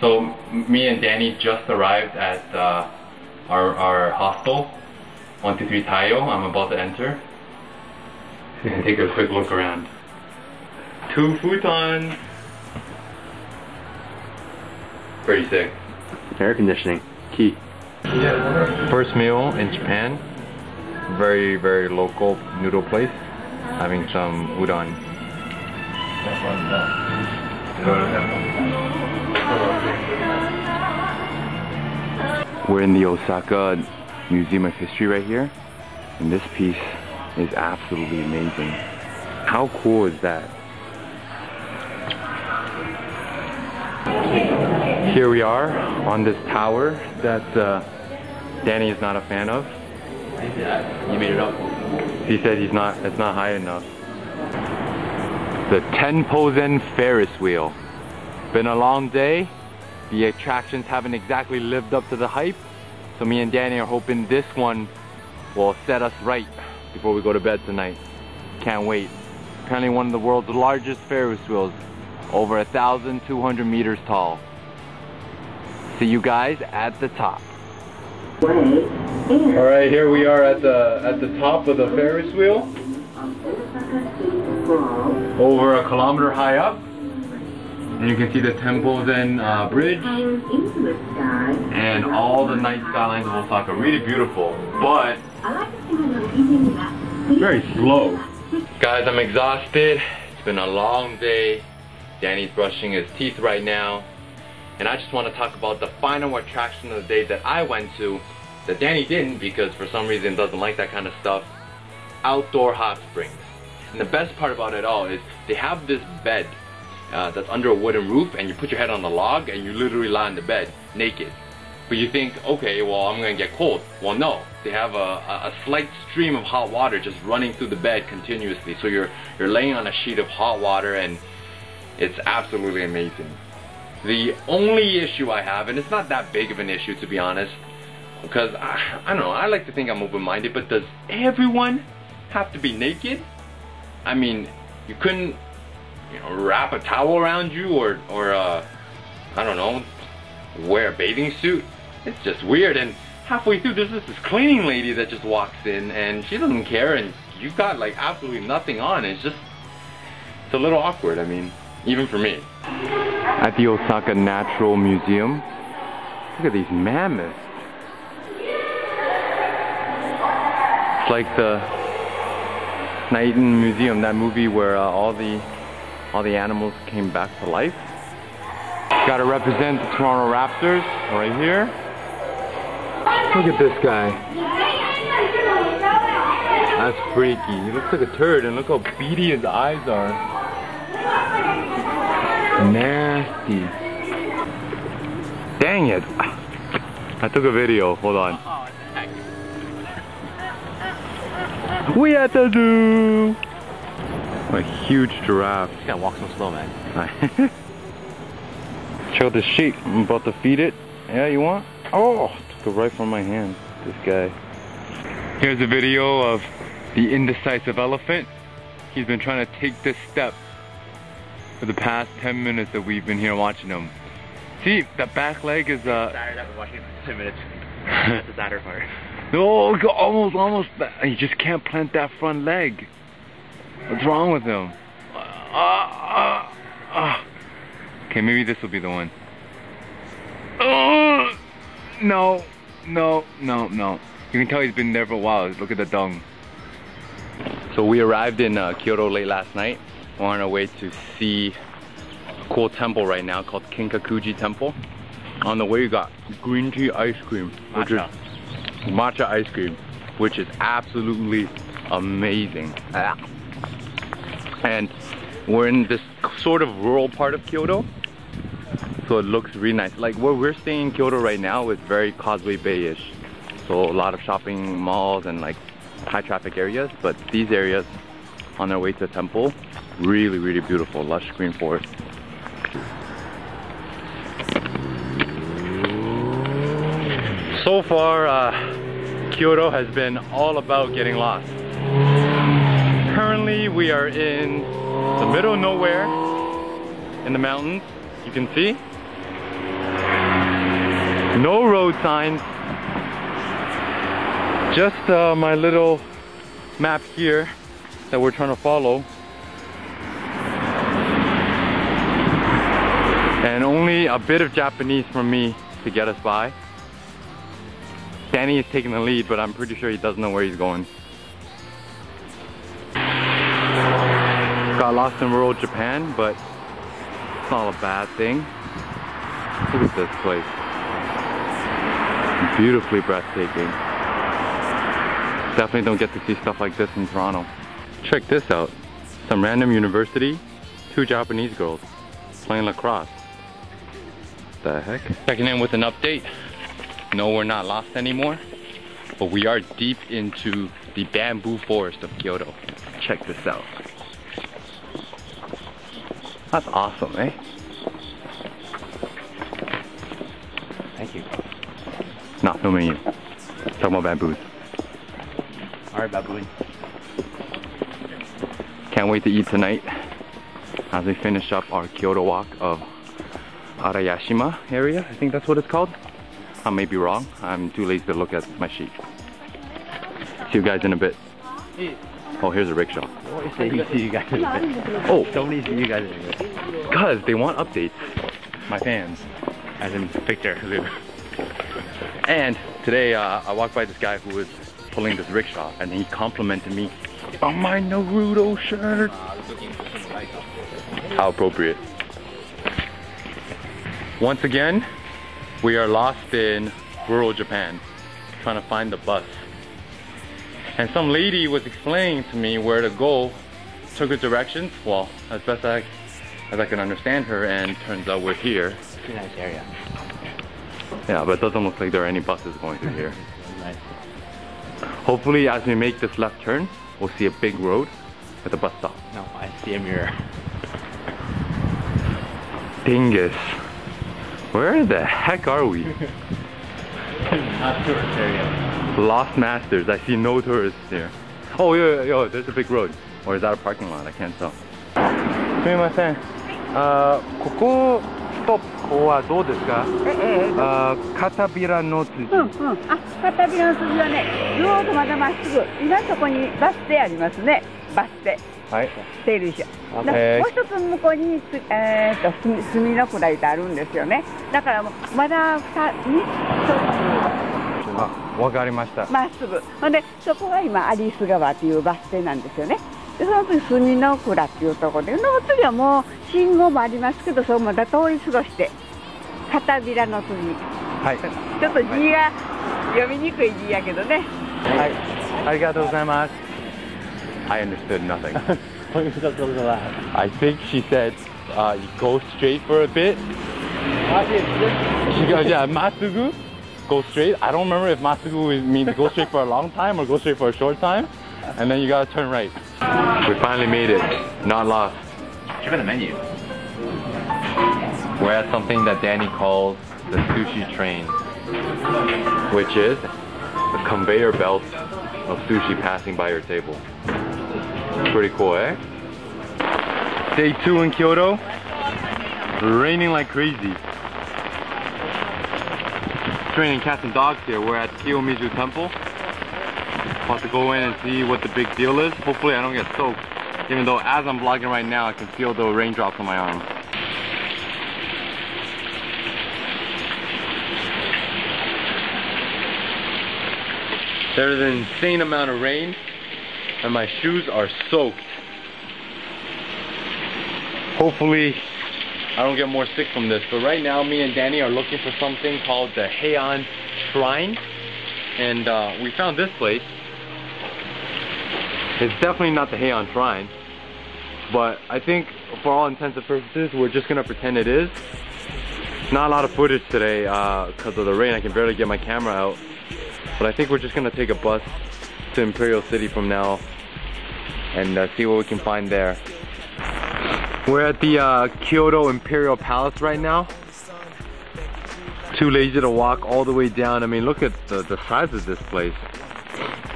So me and Danny just arrived at uh, our, our hostel, 123 Tayo. I'm about to enter. And take a quick look around. Two futons. Pretty sick. Air conditioning, key. First meal in Japan. Very, very local noodle place. Having some udon. We're in the Osaka Museum of History right here. And this piece is absolutely amazing. How cool is that? Here we are on this tower that uh, Danny is not a fan of. You made it up. He said he's not, it's not high enough. The Tempozan Ferris wheel. Been a long day. The attractions haven't exactly lived up to the hype. So me and Danny are hoping this one will set us right before we go to bed tonight. Can't wait. Apparently one of the world's largest Ferris wheels. Over 1,200 meters tall. See you guys at the top. All right, here we are at the at the top of the Ferris wheel. Over a kilometer high up. And you can see the Tempozan uh, Bridge and all the night skylines of Osaka. Really beautiful, but I like the thing very slow. Guys, I'm exhausted. It's been a long day. Danny's brushing his teeth right now. And I just want to talk about the final attraction of the day that I went to that Danny didn't because for some reason doesn't like that kind of stuff. Outdoor hot springs. And the best part about it all is they have this bed uh, that's under a wooden roof and you put your head on the log and you literally lie in the bed naked. But you think, okay, well I'm gonna get cold. Well no, they have a, a, a slight stream of hot water just running through the bed continuously. So you're, you're laying on a sheet of hot water and it's absolutely amazing. The only issue I have, and it's not that big of an issue to be honest, because I, I don't know, I like to think I'm open-minded, but does everyone have to be naked? I mean, you couldn't, you know, wrap a towel around you or, or uh, I don't know, wear a bathing suit? It's just weird, and halfway through there's this cleaning lady that just walks in, and she doesn't care, and you've got like absolutely nothing on, it's just, it's a little awkward, I mean, even for me. At the Osaka Natural Museum, look at these mammoths. It's like the Nighton Museum, that movie where uh, all the all the animals came back to life. Got to represent the Toronto Raptors right here. Look at this guy. That's freaky. He looks like a turd, and look how beady his eyes are. Nasty. Dang it. I took a video. Hold on. We at the zoo. A huge giraffe. You gotta walk so slow, man. Check out the sheep. I'm about to feed it. Yeah, you want? Oh, took it right from my hand. This guy. Here's a video of the indecisive elephant. He's been trying to take this step for the past 10 minutes that we've been here watching him. See, that back leg is uh. Tired. I've been watching for 10 minutes. That's the sadder part. No, almost, almost. He just can't plant that front leg. What's wrong with him? Uh, uh, uh. Okay, maybe this will be the one. Uh, no, no, no, no. You can tell he's been there for a while. Look at the dung. So we arrived in uh, Kyoto late last night. We're on our way to see a cool temple right now called Kinkakuji Temple. On the way, we got green tea ice cream, which is Matcha. matcha ice cream, which is absolutely amazing. Ah. And we're in this sort of rural part of Kyoto, so it looks really nice. Like where we're staying in Kyoto right now is very Causeway Bay-ish, so a lot of shopping malls and like high traffic areas. But these areas, on our way to the temple, really, really beautiful, lush green forest. So far, uh, Kyoto has been all about getting lost. We are in the middle of nowhere in the mountains. You can see. No road signs. Just uh, my little map here that we're trying to follow. And only a bit of Japanese from me to get us by. Danny is taking the lead, but I'm pretty sure he doesn't know where he's going. Got lost in rural Japan, but it's not a bad thing. Look at this place. Beautifully breathtaking. Definitely don't get to see stuff like this in Toronto. Check this out. Some random university, two Japanese girls playing lacrosse. The heck? Checking in with an update. No, we're not lost anymore, but we are deep into the bamboo forest of Kyoto. Check this out. That's awesome, eh? Thank you. Not filming you. Talking about bamboos. Alright, baboon. Can't wait to eat tonight as we finish up our Kyoto walk of Arayashima area. I think that's what it's called. I may be wrong. I'm too lazy to look at my sheet. See you guys in a bit. Oh, here's a rickshaw. What say you guys in a bit? Oh, So many see you guys in a because they want updates. My fans. As in Victor Lu. And today uh, I walked by this guy who was pulling this rickshaw and he complimented me on my Naruto shirt. How appropriate. Once again, we are lost in rural Japan trying to find the bus. And some lady was explaining to me where to go, took the directions, well, as best I, as I can understand her, and turns out we're here. It's a nice area. Yeah, but it doesn't look like there are any buses going through here. Nice. Hopefully, as we make this left turn, we'll see a big road with a bus stop. No, I see a mirror. Dingus. Where the heck are we? Not tourist area. Lost Masters. I see no tourists here. Oh, yo, yo, yo, there's a big road. Or is that a parking lot? I can't tell. すみません。あーここストップはどうですか？ええあー片びらの辻。うんうん、あ片びらの筋はね、ずーっとまだまっすぐ、今そこにバス停ありますね、バス停、はい。停留所。もう一つ向こうにす、えー、とす墨の蔵ってあるんですよね。だからもうまだ二にあ、わかりました。まっすぐ。ほんでそこが今アリス川っていうバス停なんですよね。でその次墨の蔵っていうところで、その次はもう信号もありますけど、そこまだ通り過ごして片びらの筋。はい。ちょっと字が読みにくい字やけどね。はい。ありがとうございます。I understood nothing. I think she said, uh, you go straight for a bit. She goes, yeah, masugu, go straight. I don't remember if masugu is- means go straight for a long time or go straight for a short time. And then you gotta turn right. We finally made it. Not lost. Check out the menu. We're at something that Danny calls the sushi train, which is a conveyor belt of sushi passing by your table. Pretty cool, eh? Day two in Kyoto. Raining like crazy. It's raining cats and dogs here. We're at Kiyomizu Temple. About to go in and see what the big deal is. Hopefully I don't get soaked. Even though as I'm vlogging right now, I can feel the raindrops on my arm. There's an insane amount of rain and my shoes are soaked. Hopefully I don't get more sick from this. But right now me and Danny are looking for something called the Heian Shrine. And uh, we found this place. It's definitely not the Heian Shrine. But I think for all intents and purposes we're just gonna pretend it is. Not a lot of footage today because of the rain. I can barely get my camera out. But I think we're just gonna take a bus to Imperial City from now and uh, see what we can find there. We're at the uh, Kyoto Imperial Palace right now. Too lazy to walk all the way down. I mean, look at the, the size of this place.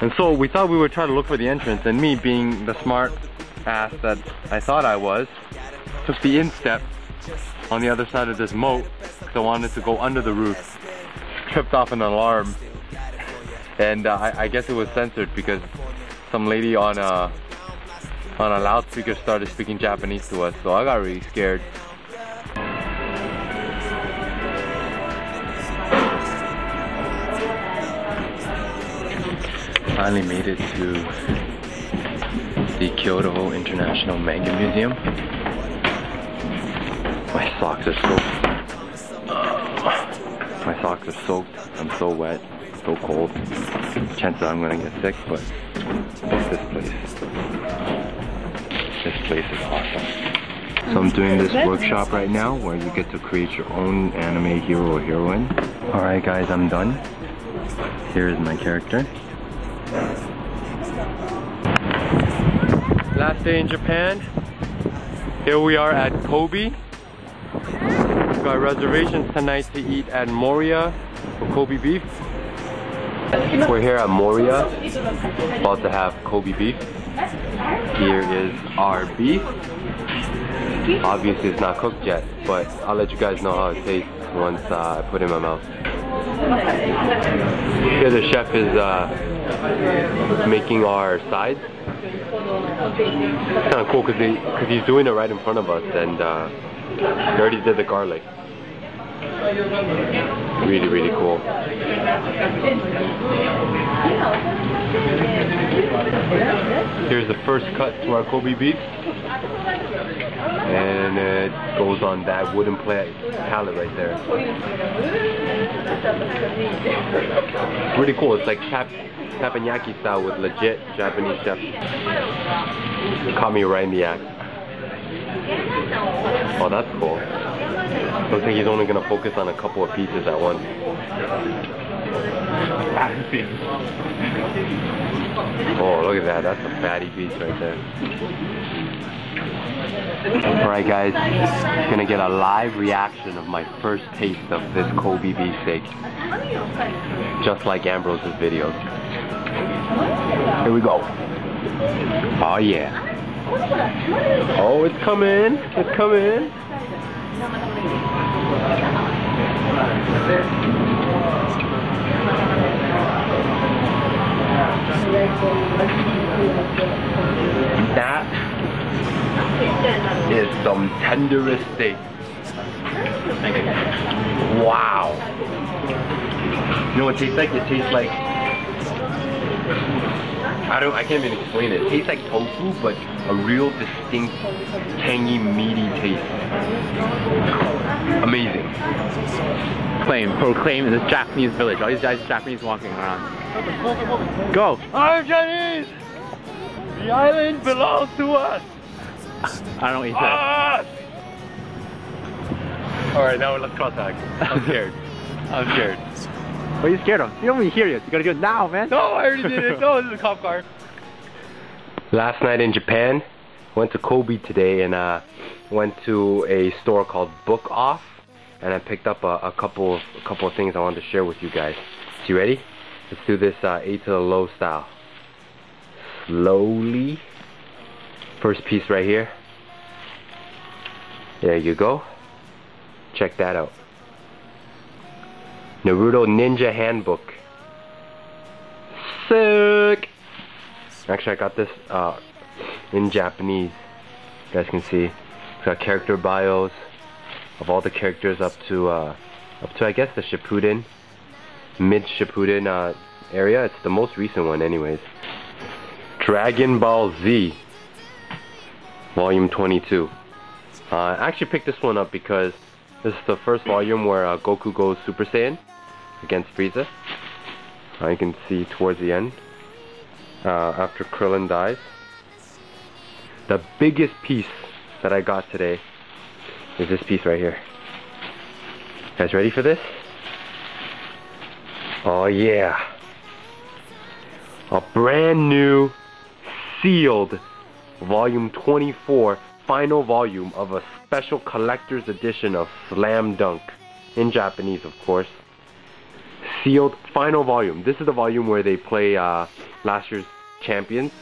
And so we thought we would try to look for the entrance and me being the smart ass that I thought I was, took the instep on the other side of this moat because I wanted to go under the roof tripped off an alarm. And uh, I, I guess it was censored because some lady on a, on a loudspeaker started speaking Japanese to us. So I got really scared. Finally made it to the Kyoto International Manga Museum. My socks are soaked. Uh, my socks are soaked. I'm so wet, so cold. Chances are I'm gonna get sick, but this place. This place is awesome. So I'm doing this workshop right now where you get to create your own anime hero or heroine. Alright guys, I'm done. Here is my character. Last day in Japan. Here we are at Kobe. We've got reservations tonight to eat at Mouriya for Kobe beef. We're here at Mouriya, about to have Kobe beef. Here is our beef. Obviously it's not cooked yet, but I'll let you guys know how it tastes once uh, I put it in my mouth. Here the chef is uh, making our sides. It's kind of cool because cause he's doing it right in front of us and uh, he already did the garlic. Really, really cool. Here's the first cut to our Kobe beef. And it goes on that wooden pallet right there. Really cool. It's like tap, style with legit Japanese chef. Caught me right in the act. Oh, that's cool. Looks like he's only gonna focus on a couple of pieces at once. Oh, look at that. That's a fatty piece right there. Alright guys, gonna get a live reaction of my first taste of this Kobe beef steak. Just like Ambrose's videos. Here we go. Oh yeah. Oh, it's coming. It's coming. That is some tenderest steak. Wow. You know what it tastes like? It tastes like I don't I can't even explain it. It tastes like tofu but a real distinct tangy meaty taste. Amazing. Claim, proclaim in this Japanese village. All these guys Japanese walking around. Go! I'm Chinese! The island belongs to us! I don't eat what you said. Us! Alright, now let's cross tag. I'm scared. I'm scared. What are you scared of? You don't even hear you. You gotta do it now, man. No, I already did it. No, this is a cop car. Last night in Japan, went to Kobe today and uh, went to a store called Book Off, and I picked up a, a couple of, a couple of things I wanted to share with you guys. So you ready? Let's do this uh, A to the low style. Slowly. First piece right here. There you go. Check that out. Naruto Ninja Handbook. Sick! Actually, I got this uh, in Japanese. You guys can see. It's got character bios of all the characters up to, uh, up to I guess the Shippuden, mid Shippuden uh, area. It's the most recent one, anyways. Dragon Ball Z, Volume 22. Uh, I actually picked this one up because this is the first volume where uh, Goku goes Super Saiyan against Frieza. Uh, you can see towards the end, uh, after Krillin dies. The biggest piece that I got today is this piece right here. You guys ready for this? Oh yeah. A brand new, sealed, volume 24, final volume of a special collector's edition of Slam Dunk. In Japanese, of course sealed final volume. This is the volume where they play uh, last year's champions.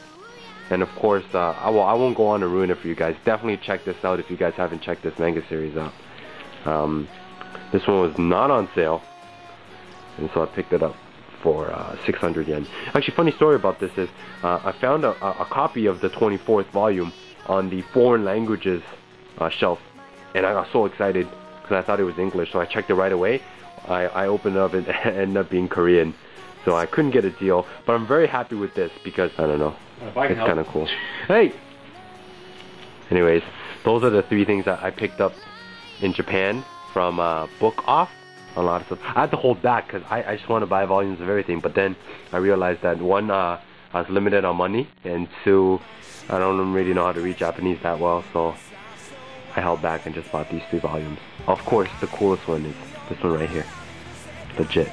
And of course, uh, I, will, I won't go on to ruin it for you guys. Definitely check this out if you guys haven't checked this manga series out. Um, this one was not on sale. and so I picked it up for uh, 600 yen. Actually, funny story about this is uh, I found a, a, copy of the 24th volume on the foreign languages uh, shelf, and I got so excited because I thought it was English, so I checked it right away. I, I opened up and ended up being Korean, so I couldn't get a deal. But I'm very happy with this because I don't know, it's kind of cool. Hey. Anyways, those are the three things that I picked up in Japan from uh, Book Off a lot of stuff. I had to hold back because I, I just want to buy volumes of everything. But then I realized that one, uh, I was limited on money, and two, I don't really know how to read Japanese that well, so I held back and just bought these three volumes. Of course, the coolest one is this one right here. Legit.